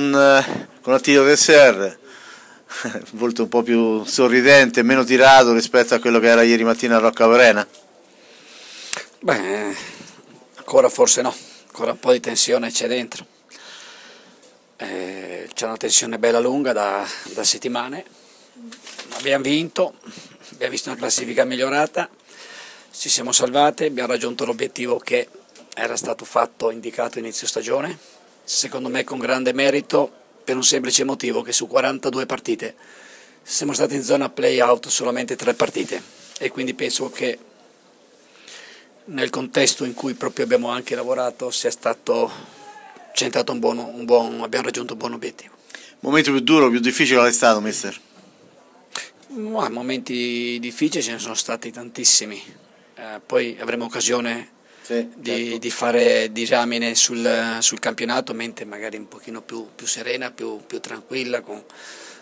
con, eh, con Attilio Desser, volto un po' più sorridente, meno tirato rispetto a quello che era ieri mattina a Rocca Verena? Beh, ancora forse no, ancora un po' di tensione c'è dentro. Eh, c'è una tensione bella lunga da, da settimane, abbiamo vinto, abbiamo visto una classifica migliorata, ci siamo salvati, abbiamo raggiunto l'obiettivo che era stato fatto, indicato inizio stagione, secondo me con grande merito per un semplice motivo che su 42 partite siamo stati in zona play-out solamente 3 partite e quindi penso che nel contesto in cui proprio abbiamo anche lavorato sia stato centrato un buon, un buon, abbiamo raggiunto un buon obiettivo. Momento più duro, più difficile qual è stato, mister? Ma momenti difficili ce ne sono stati tantissimi, eh, poi avremo occasione sì, di, certo. di, fare disamine sul, sul, campionato, mente magari un pochino più, più serena, più, più tranquilla, con,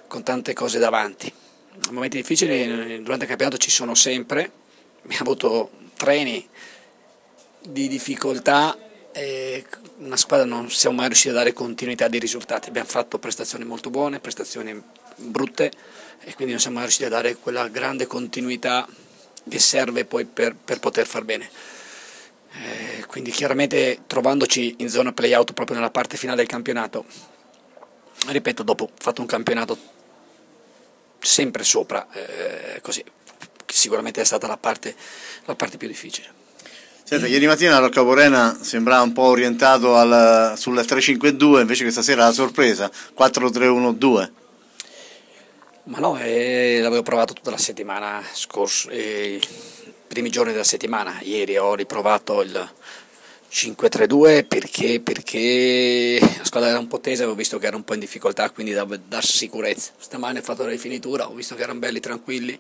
con, tante cose davanti. Momenti difficili durante il campionato ci sono sempre, abbiamo avuto treni di difficoltà e una squadra non siamo mai riusciti a dare continuità di risultati, abbiamo fatto prestazioni molto buone, prestazioni brutte e quindi non siamo mai riusciti a dare quella grande continuità che serve poi per, per poter far bene. Quindi chiaramente trovandoci in zona play-out proprio nella parte finale del campionato, ripeto, dopo fatto un campionato sempre sopra, eh, così, sicuramente è stata la parte, la parte più difficile. Senta, ieri mattina Rocca Porena sembrava un po' orientato al, sul 3-5-2, invece questa sera la sorpresa, 4-3-1-2. Ma no, eh, l'avevo provato tutta la settimana scorsa, eh, primi giorni della settimana, ieri ho riprovato il 5-3-2 perché, perché, la squadra era un po' tesa, avevo visto che era un po' in difficoltà, quindi da dar sicurezza. Stamane ho fatto la rifinitura, ho visto che erano belli tranquilli,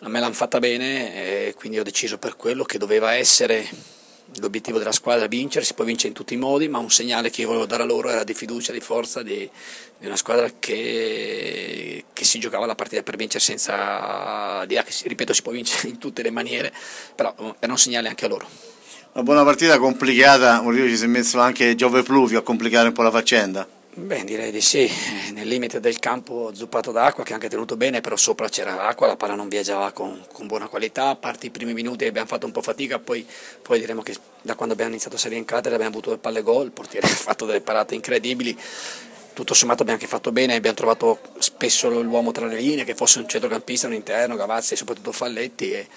a me l'hanno fatta bene e quindi ho deciso per quello che doveva essere l'obiettivo della squadra vincere, si può vincere in tutti i modi, ma un segnale che io volevo dare a loro era di fiducia, di forza, di, di una squadra che, si giocava la partita per vincere senza, di, ripeto, si può vincere in tutte le maniere, però era un segnale anche a loro. Una buona partita complicata, Murillo ci si è messo anche Giove Pluvio a complicare un po' la faccenda. Beh, direi di sì, nel limite del campo zuppato d'acqua che ha anche tenuto bene, però sopra c'era acqua, la palla non viaggiava con, con, buona qualità, a parte i primi minuti abbiamo fatto un po' fatica, poi, poi diremo che da quando abbiamo iniziato a salire in cattedra abbiamo avuto le palle gol, il portiere ha fatto delle parate incredibili, tutto sommato abbiamo anche fatto bene, abbiamo trovato spesso l'uomo tra le linee, che fosse un centrocampista, un interno, Gavazzi e soprattutto Falletti e,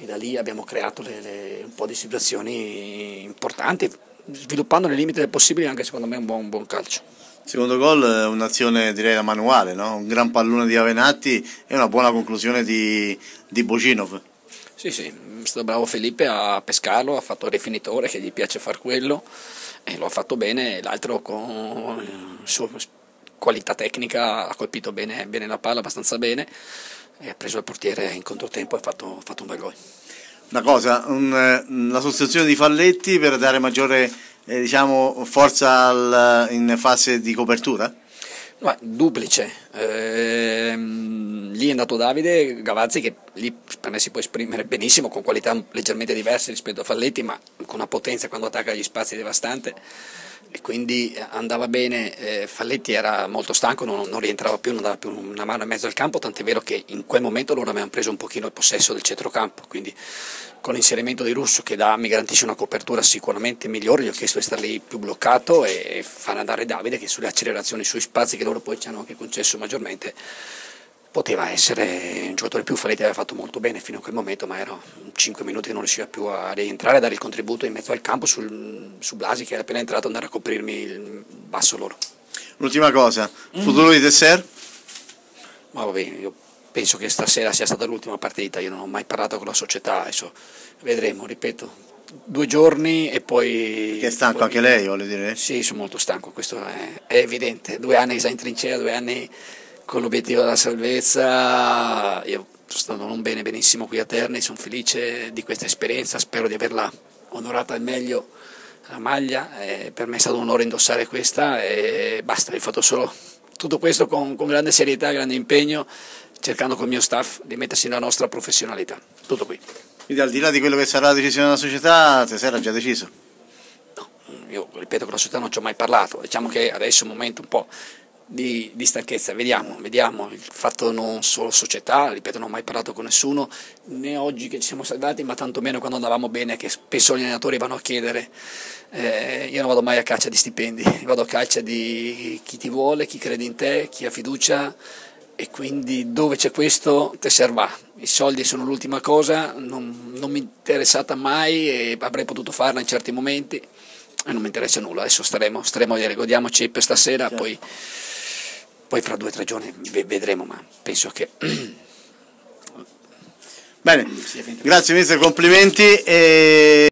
e da lì abbiamo creato le, le, un po' di situazioni importanti, sviluppando nei limiti del possibile anche secondo me un buon, un buon calcio. Secondo gol è un'azione direi da manuale, no? un gran pallone di Avenatti e una buona conclusione di, di Bocinov. Sì, sì, è stato bravo Felipe a pescarlo, ha fatto il rifinitore che gli piace far quello e lo ha fatto bene, l'altro con la sua qualità tecnica ha colpito bene, bene, la palla, abbastanza bene e ha preso il portiere in controtempo e ha fatto, fatto un bel gol. Una cosa, un, la sostituzione di Falletti per dare maggiore eh, diciamo, forza al, in fase di copertura? No, duplice, eh, lì è andato Davide Gavazzi che lì per me si può esprimere benissimo con qualità leggermente diverse rispetto a Falletti ma con una potenza quando attacca gli spazi devastante e quindi andava bene, eh, Falletti era molto stanco, non, non, rientrava più, non dava più una mano in mezzo al campo, tant'è vero che in quel momento loro avevano preso un pochino il possesso del centrocampo, quindi con l'inserimento di Russo che da, mi garantisce una copertura sicuramente migliore, gli ho chiesto di stare lì più bloccato e far andare Davide che sulle accelerazioni, sui spazi che loro poi ci hanno anche concesso maggiormente poteva essere un giocatore più, Faletti aveva fatto molto bene fino a quel momento, ma erano 5 minuti che non riusciva più a rientrare a dare il contributo in mezzo al campo sul, su Blasi che era appena entrato andare a coprirmi il basso loro. L'ultima cosa, mm. futuro di Tesser? Ma va bene, io penso che stasera sia stata l'ultima partita, io non ho mai parlato con la società, adesso vedremo, ripeto, due giorni e poi... Che è stanco poi... anche lei, voglio dire? Sì, sono molto stanco, questo è, è evidente, due anni già in trincea, due anni con l'obiettivo della salvezza. Io sto stando non bene, benissimo qui a Terni, sono felice di questa esperienza, spero di averla onorata al meglio la maglia, e per me è stato un onore indossare questa e basta, ho fatto solo tutto questo con, con grande serietà, grande impegno, cercando col mio staff di mettersi nella nostra professionalità. Tutto qui. Quindi al di là di quello che sarà la decisione della società, te sei già deciso? No, io ripeto con la società non ci ho mai parlato, diciamo che adesso è un momento un po' di, di, stanchezza, vediamo, vediamo, il fatto non solo società, ripeto non ho mai parlato con nessuno, né oggi che ci siamo salvati, ma tantomeno quando andavamo bene, che spesso gli allenatori vanno a chiedere, eh, io non vado mai a caccia di stipendi, vado a caccia di chi ti vuole, chi crede in te, chi ha fiducia e quindi dove c'è questo te serva. I soldi sono l'ultima cosa, non, non mi è interessata mai e avrei potuto farla in certi momenti e non mi interessa nulla, adesso staremo, staremo a vedere, godiamoci per stasera, certo. poi poi fra due o tre giorni vedremo, ma penso che... Bene, grazie mister, complimenti. E...